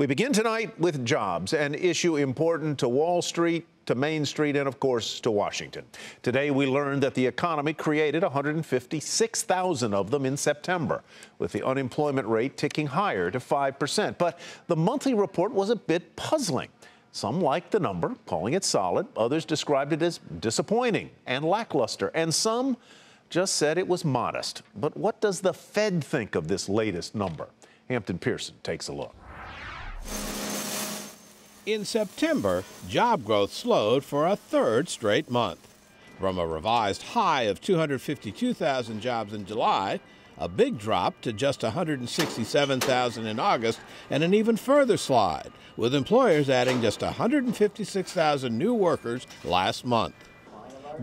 We begin tonight with jobs, an issue important to Wall Street, to Main Street, and of course to Washington. Today we learned that the economy created 156,000 of them in September, with the unemployment rate ticking higher to 5%. But the monthly report was a bit puzzling. Some liked the number, calling it solid. Others described it as disappointing and lackluster. And some just said it was modest. But what does the Fed think of this latest number? Hampton Pearson takes a look. In September, job growth slowed for a third straight month. From a revised high of 252,000 jobs in July, a big drop to just 167,000 in August, and an even further slide, with employers adding just 156,000 new workers last month.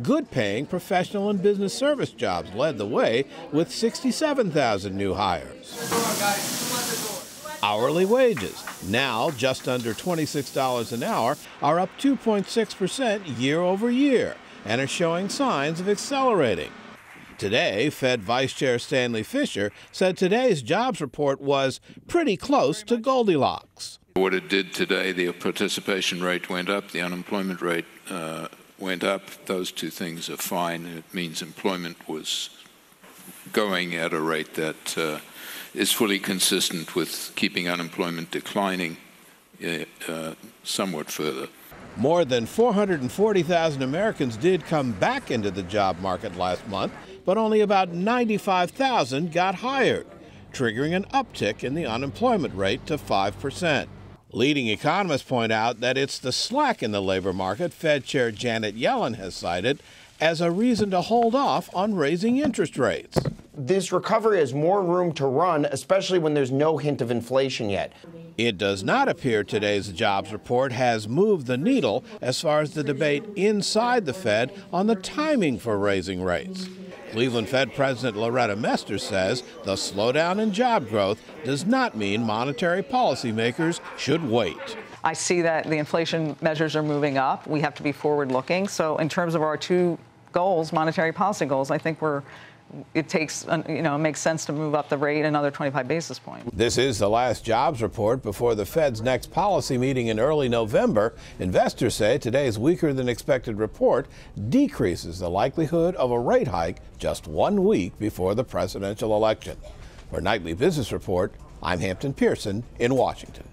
Good paying professional and business service jobs led the way with 67,000 new hires. Hourly wages, now just under $26 an hour, are up 2.6% year over year and are showing signs of accelerating. Today, Fed Vice Chair Stanley Fischer said today's jobs report was pretty close to Goldilocks. What it did today, the participation rate went up, the unemployment rate uh, went up. Those two things are fine. It means employment was going at a rate that uh, is fully consistent with keeping unemployment declining uh, uh, somewhat further. More than 440,000 Americans did come back into the job market last month, but only about 95,000 got hired, triggering an uptick in the unemployment rate to 5%. Leading economists point out that it's the slack in the labor market Fed Chair Janet Yellen has cited as a reason to hold off on raising interest rates this recovery has more room to run, especially when there's no hint of inflation yet. It does not appear today's jobs report has moved the needle as far as the debate inside the Fed on the timing for raising rates. Cleveland Fed President Loretta Mester says the slowdown in job growth does not mean monetary policymakers should wait. I see that the inflation measures are moving up. We have to be forward looking. So, in terms of our two goals, monetary policy goals, I think we're it takes, you know, it makes sense to move up the rate another 25 basis points. This is the last jobs report before the Fed's next policy meeting in early November. Investors say today's weaker than expected report decreases the likelihood of a rate hike just one week before the presidential election. For Nightly Business Report, I'm Hampton Pearson in Washington.